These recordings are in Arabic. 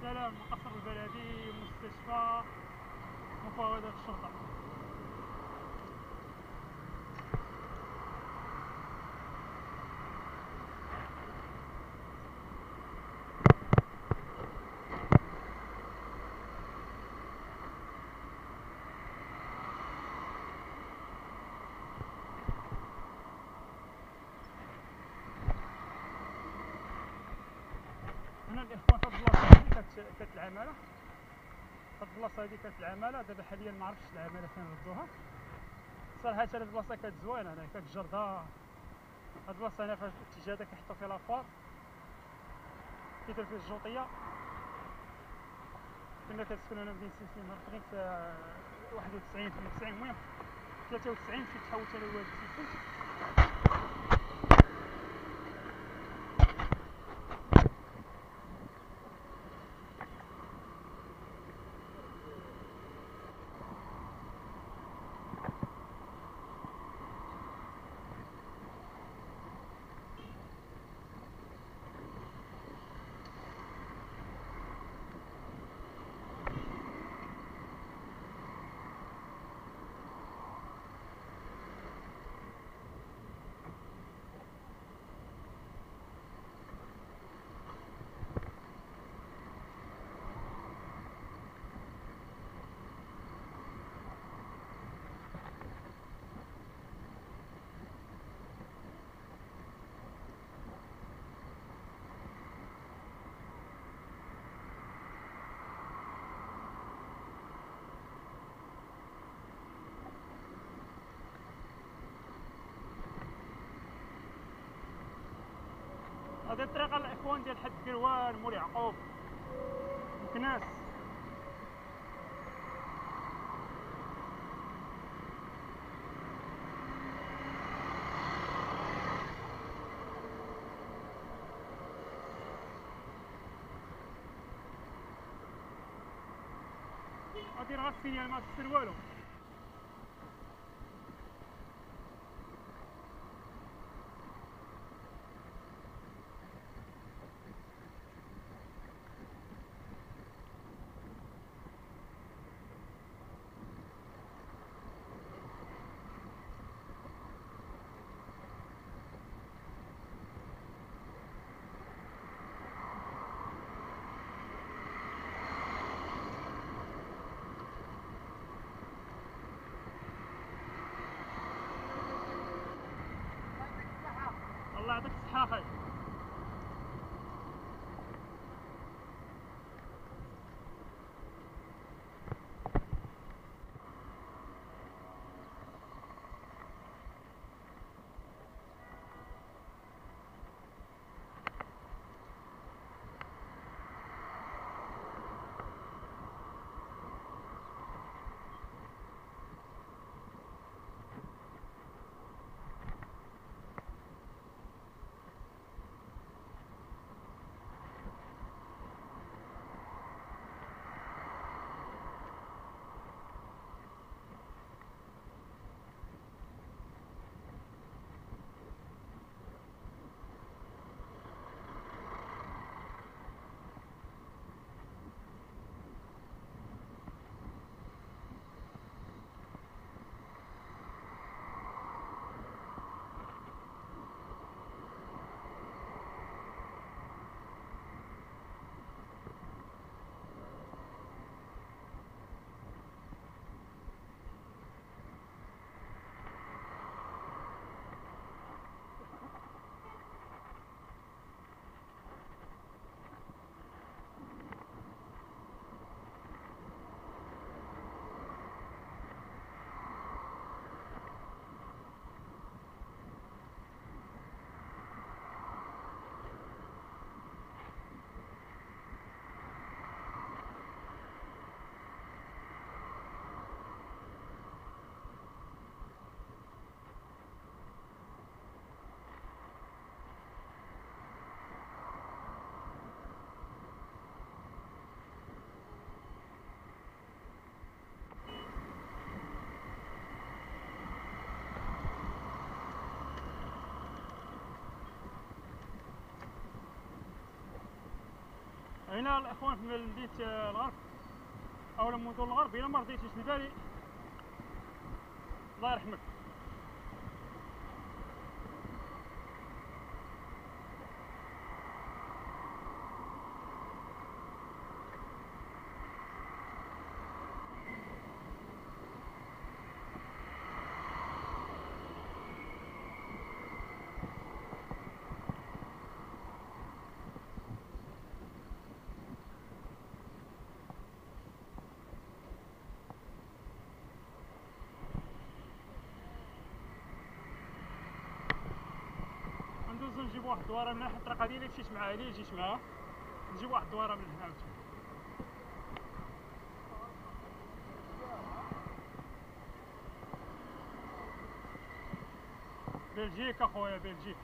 السلام القصر البلدي مستشفى مفاوضات الشرطة هنا الاخوان في البلاصه هذه كانت العمالة. هاد البلاصة هادي كانت العمالة. دابا حاليا ما عرفتش العماله فين ردوها. صراحة هاد البلاصة كانت زوينة هنا كانت جردة. هاد البلاصة هنا هاد الاتجاه هذا كيحطوا فيها لافار كيديروا فيه الجوطية. كنا كنسكنوا هنا مدينة سيسي مرتين في 91 92 المهم 93 مشيت تحولت أنا لوالد سيسي هذه الطريقة الإخوان ديال حد قروان مول يعقوب. مكناس. غادي راه السينيال ما تسر والو؟ هنا الأخوان في مدينة الغرب أو المدن الغرب الا ما البالي الله يرحمك. ندوزو نجيب واحد الدوارة من هنا حيت الطريقة ديالي مشيت معاه ليه جيت معاه نجيب واحد الدوارة من هنا عاوتاني بلجيك اخويا بلجيك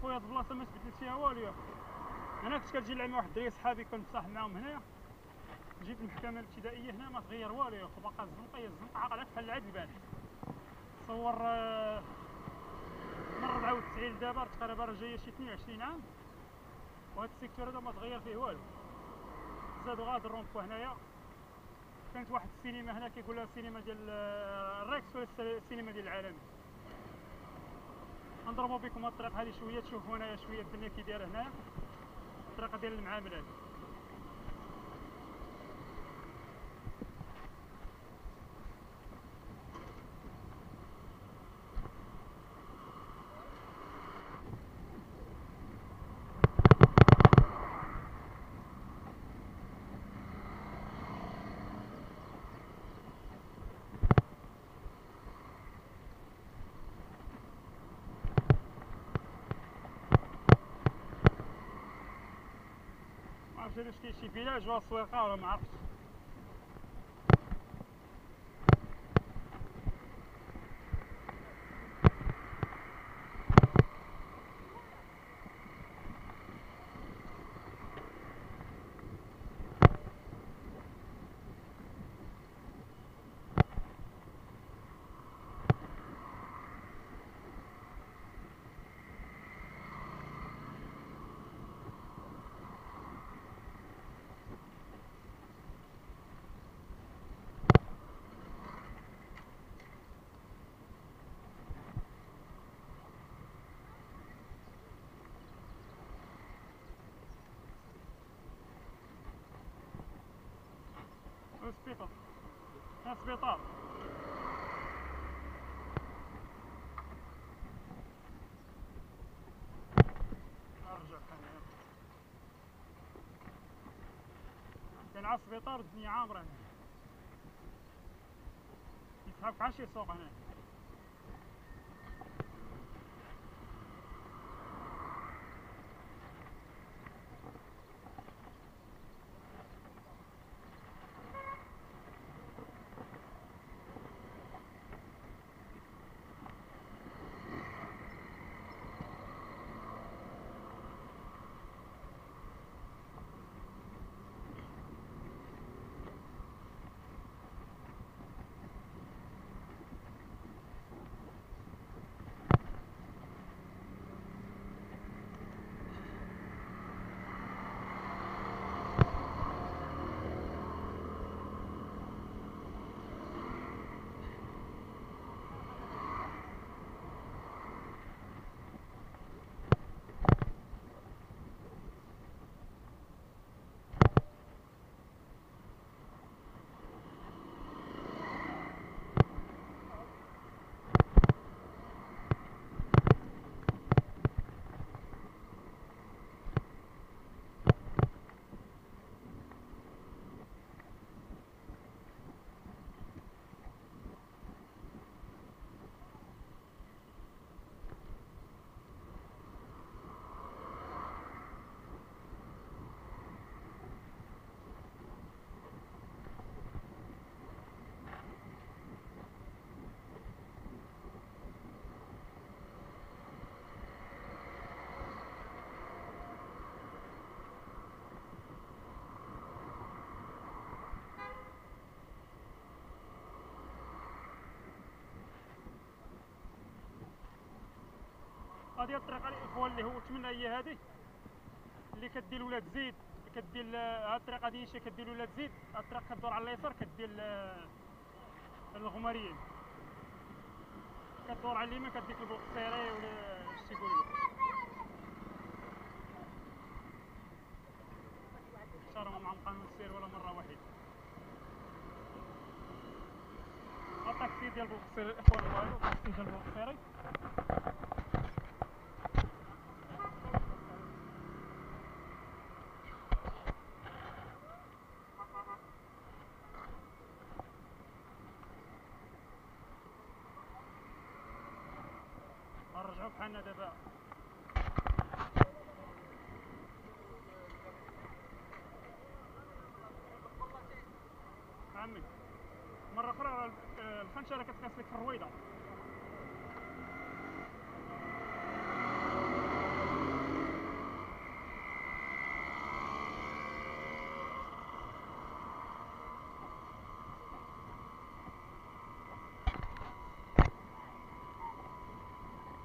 أخويا هاد البلاصه ما تبدلت فيها والو. أنا كنت كنجي نلعب مع واحد الدراري صحابي كنت مصاحب معاهم هنايا جيت المحكمة الابتدائية هنا ما تغير والو. باقا الزنقة هي الزنقة عاقلة بحال العاد البارح صور آه، من 94 دابا تقريبا راه جاية شي 22 عام. وهاد ال secteur هذا ما تغير فيه والو. زادو غاد الرومبو هنايا. كانت واحد السينما هنا كيقول لها السينما ديال آه، الريكس ولا الس- السينما ديال العالمي نضربوا بكم الطريق هذه شوية تشوفوا هنايا شوية الدنيا كي دايره هنايا الطريقة ديال المعامل هذه ما عرفتش واش كاين شي فيلاج ولا سويقه ولا ما عرفتش السبيطار كاين سبيطار كاين عا السبيطار الدنيا عامرة هنا يسحب بحال شي سوق هنا هذه الطريقة الاخوان اللي هو تمنى هي هذه اللي كدي الولاد زيد كدير هاد الطريقة هذه شي كدير الولاد زيد الطريق كدور على اليسار كدير الغماريين كدور على اليمين كديك البوقسيري ولا اش تيقولوا له شارع مع قانون السير ولا مرة واحدة الطاكسي ديال بوقسيري الاخوان والو الطاكسي ديال بوقسيري بحالنا دابا. عمي. مرة أخرى الخنشرة كتقاس لك في الرويضة.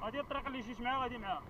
هذه الطريقة اللي جيت معاها غادي معاها